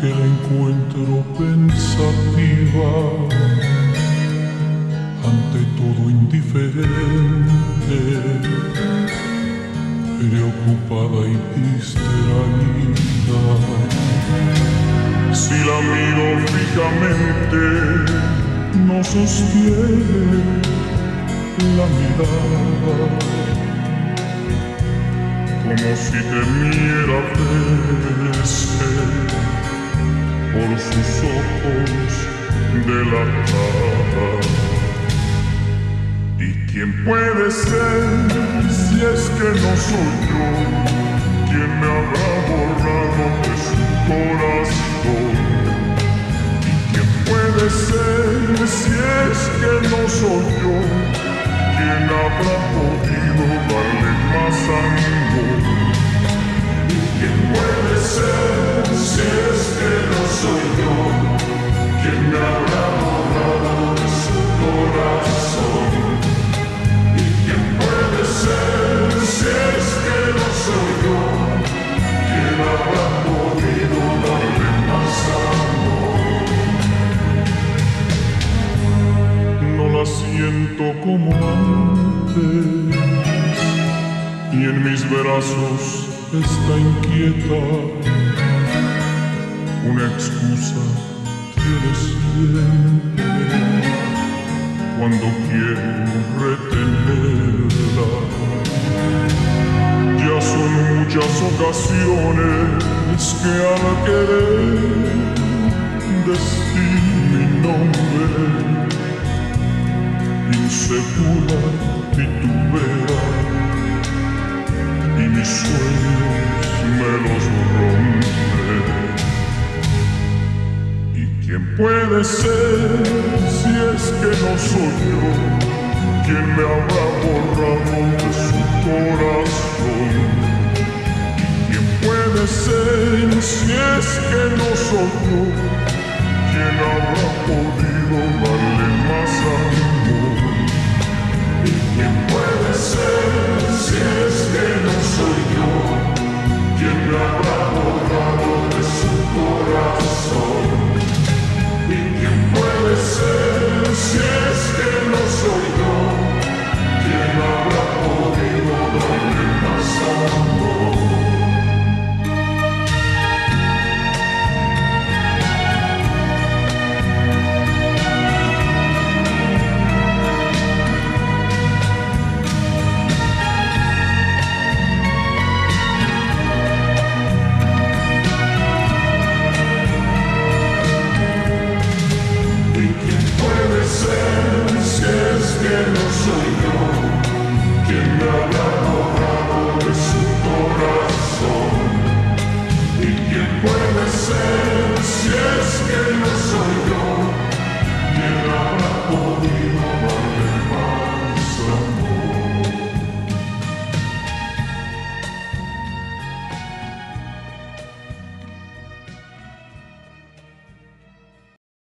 que la encuentro pensativa, ante todo indiferente, preocupada y distraída. Si la miro fijamente, no sostiene la mirada como si temiera verse de la cara. ¿Y quién puede ser si es que no soy yo quien me habrá borrado de su como antes y en mis brazos está inquieta. Una excusa tiene siempre cuando quiero retenerla. Ya son muchas ocasiones que al querer insegura titubea y mis sueños me los rompe. ¿Y quién puede ser si es que no soy yo quien me habrá borrado de su corazón? ¿Y quién puede ser si es que no soy yo